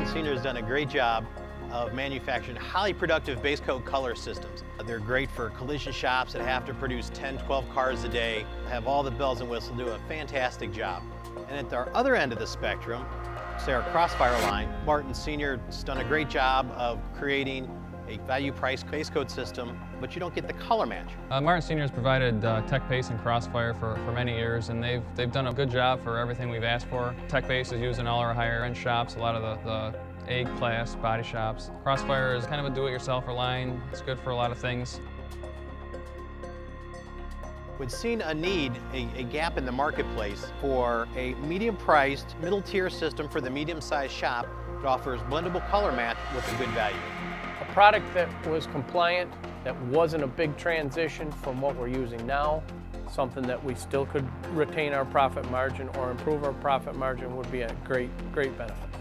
Martin Senour has done a great job of manufacturing highly productive base coat color systems. They're great for collision shops that have to produce 10, 12 cars a day, have all the bells and whistles, do a fantastic job. And at our other end of the spectrum, say our Crossfire line, Martin Senour has done a great job of creating a value price base coat system, but you don't get the color match. Uh, Martin Senour has provided uh, Tech Base and Crossfire for, for many years, and they've, they've done a good job for everything we've asked for. Tech Base is used in all our higher end shops, a lot of the, the A class body shops. Crossfire is kind of a do-it-yourselfer line. It's good for a lot of things. We've seen a need, a, a, gap in the marketplace for a medium-priced, middle-tier system for the medium-sized shop that offers blendable color match with a good value. Product that was compliant, that wasn't a big transition from what we're using now, something that we still could retain our profit margin or improve our profit margin would be a great, great benefit.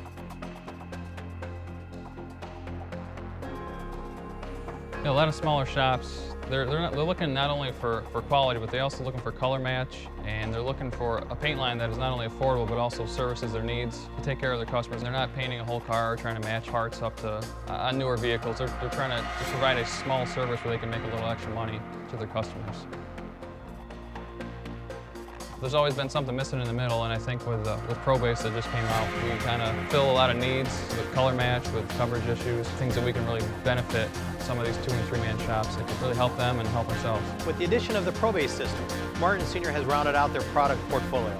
A lot of smaller shops they're, they're, not, they're, looking not only for, for quality, but they're also looking for color match, and they're looking for a paint line that is not only affordable, but also services their needs to take care of their customers. They're not painting a whole car, or trying to match parts up to uh, newer vehicles. They're, they're trying to, to provide a small service where they can make a little extra money to their customers. There's always been something missing in the middle, and I think with, uh, with ProBase that just came out, we kind of fill a lot of needs with color match, with coverage issues, things that we can really benefit some of these two and three man shops that could really help them and help ourselves. With the addition of the ProBase system, Martin Senour has rounded out their product portfolio.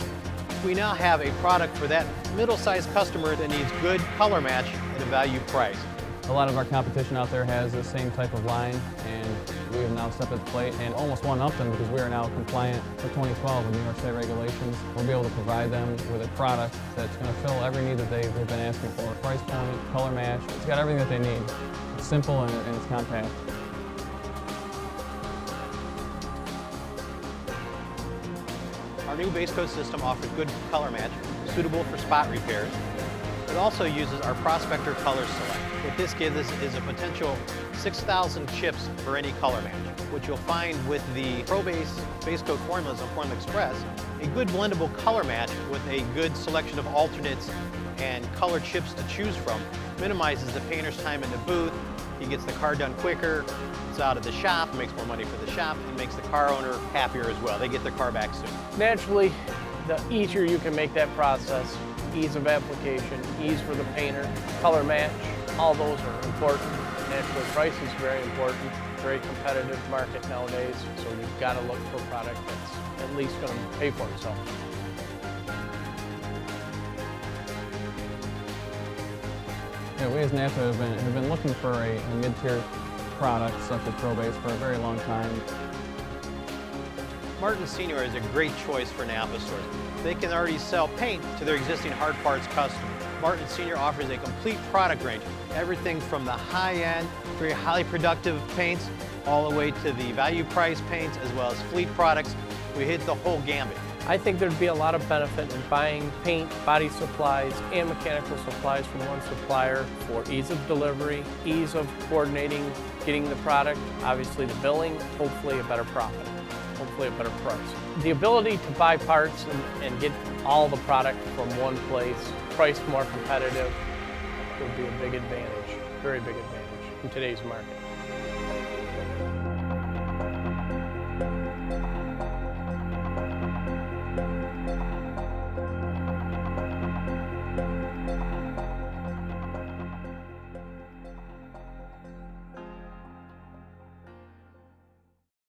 We now have a product for that middle-sized customer that needs good color match at a value price. A lot of our competition out there has the same type of line, and we have now stepped at the plate and almost one-up them because we are now compliant for 2012 with New York State regulations. We'll be able to provide them with a product that's going to fill every need that they've been asking for. Price point, color match, it's got everything that they need. It's simple and, and it's compact. Our new base coat system offers good color match, suitable for spot repairs. It also uses our Prospector Color Select. What this gives us is a potential 6,000 chips for any color match, which you'll find with the ProBase base coat formulas on Formula Express, a good blendable color match with a good selection of alternates and color chips to choose from minimizes the painter's time in the booth, he gets the car done quicker, it's out of the shop, makes more money for the shop, and makes the car owner happier as well. They get their car back soon. Naturally, the easier you can make that process, ease of application, ease for the painter, color match, all those are important. Naturally, price is very important. Very competitive market nowadays, so you've got to look for a product that's at least going to pay for itself. Yeah, we as NAPA have been, have been looking for a, a mid-tier product such as ProBase for a very long time. Martin Senour is a great choice for NAPA stores. They can already sell paint to their existing hard parts customers. Martin Senour offers a complete product range, everything from the high-end, very highly productive paints, all the way to the value price paints, as well as fleet products. We hit the whole gambit. I think there'd be a lot of benefit in buying paint, body supplies, and mechanical supplies from one supplier for ease of delivery, ease of coordinating, getting the product, obviously the billing, hopefully a better profit, hopefully a better price. The ability to buy parts and, and get all the product from one place priced more competitive would be a big advantage, very big advantage in today's market.